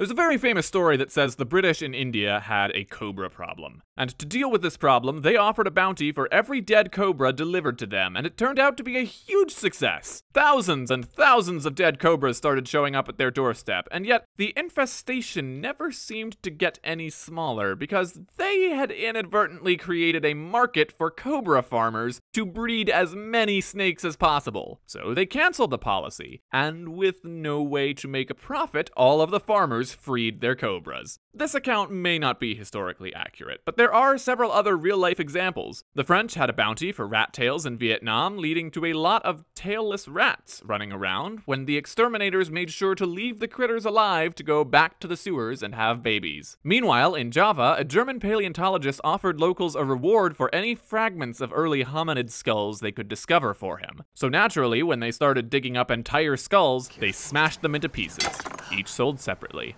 There's a very famous story that says the British in India had a cobra problem. And to deal with this problem, they offered a bounty for every dead cobra delivered to them, and it turned out to be a huge success. Thousands and thousands of dead cobras started showing up at their doorstep, and yet the infestation never seemed to get any smaller because they had inadvertently created a market for cobra farmers to breed as many snakes as possible. So they canceled the policy, and with no way to make a profit, all of the farmers freed their cobras. This account may not be historically accurate, but there are several other real life examples. The French had a bounty for rat tails in Vietnam, leading to a lot of tailless rats running around when the exterminators made sure to leave the critters alive to go back to the sewers and have babies. Meanwhile, in Java, a German paleontologist offered locals a reward for any fragments of early hominid skulls they could discover for him. So naturally, when they started digging up entire skulls, they smashed them into pieces, each sold separately.